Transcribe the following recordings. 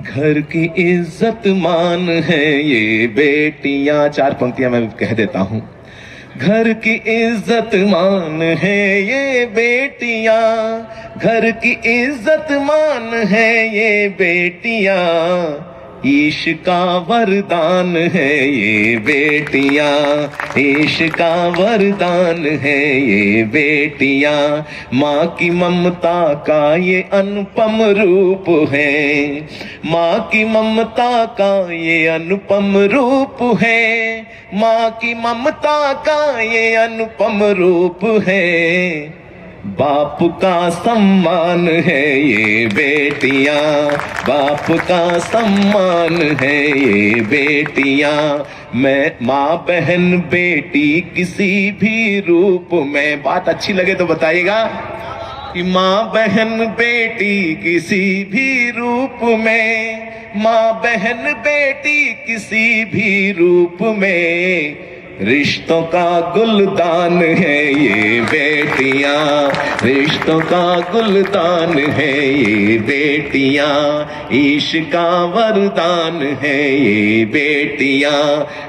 घर की इज़्ज़त मान है ये बेटियाँ। चार पंक्तियाँ मैं कह देता हूँ। घर की इज़्ज़त मान है ये बेटियाँ। घर की इज़्ज़त मान है ये बेटियाँ। ईश का वरदान है ये बेटियाँ। ईश का वरदान है ये बेटियाँ। माँ की ममता का ये अनुपम रूप है। माँ की ममता का ये अनुपम रूप है। माँ की ममता का ये अनुपम रूप है। बाप का सम्मान है ये बेटियाँ। बाप का सम्मान है ये बेटियाँ। मैं माँ बहन बेटी किसी भी रूप में, बात अच्छी लगे तो बताइएगा कि माँ बहन बेटी किसी भी रूप में, माँ बहन बेटी किसी भी रूप में। रिश्तों का गुलदान है ये बेटियाँ। रिश्तों का गुलदान है ये बेटियाँ, ईश का वरदान है ये बेटियाँ।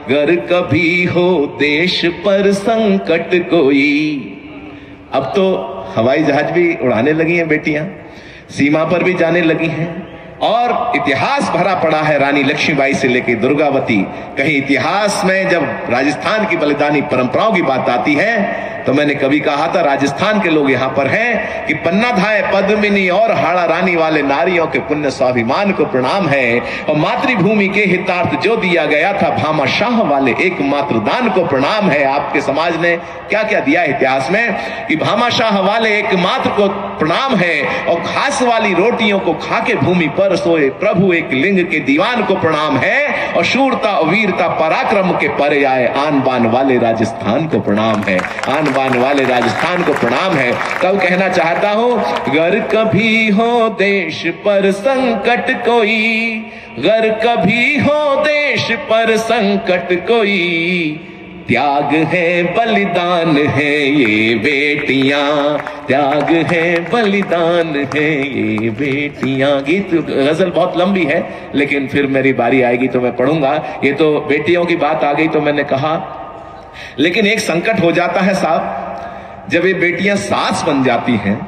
घर कभी हो देश पर संकट कोई। अब तो हवाई जहाज़ भी उड़ाने लगी हैं बेटियाँ, सीमा पर भी जाने लगी हैं, और इतिहास भरा पड़ा है रानी लक्ष्मीबाई से लेकर दुर्गावती। कहीं इतिहास में जब राजस्थान की बलिदानी परंपराओं की बात आती है तो मैंने कभी कहा था, राजस्थान के लोग यहाँ पर हैं कि पन्नाधाय पद्मिनी और हाड़ा रानी वाले नारियों के पुण्य स्वाभिमान को प्रणाम है और मातृभूमि के हितार्थ जो दिया गया था भामा शाह वाले एकमात्र दान को प्रणाम है। आपके समाज ने क्या क्या दिया इतिहास में? कि भामा शाह वाले एकमात्र को प्रणाम है और खास वाली रोटियों को खाके भूमि पर सोए प्रभु एक लिंग के दीवान को प्रणाम है और शूरता वीरता पराक्रम के पर आए आन बान वाले राजस्थान को प्रणाम है। आन बान वाले राजस्थान को प्रणाम है। कब कहना चाहता हूँ घर कभी हो देश पर संकट कोई घर कभी हो देश पर संकट कोई, त्याग है बलिदान है ये बेटियाँ, त्याग है बलिदान है ये बेटियाँ। गीत गज़ल बहुत लंबी है, लेकिन फिर मेरी बारी आएगी तो मैं पढ़ूँगा। ये तो बेटियों की बात आ गई तो मैंने कहा लेकिन एक संकट हो जाता है साहब जब ये बेटियाँ सास बन जाती हैं